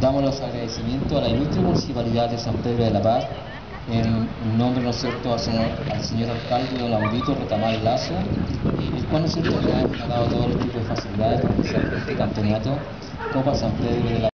damos los agradecimientos a la ilustre Municipalidad de San Pedro de la Paz, en nombre, ¿no es cierto?, al señor, al señor alcalde don Audito Retamal Lazo, el cual, ¿no es cierto?, le ha dado todo el tipo de facilidades para este campeonato Copa San Pedro de la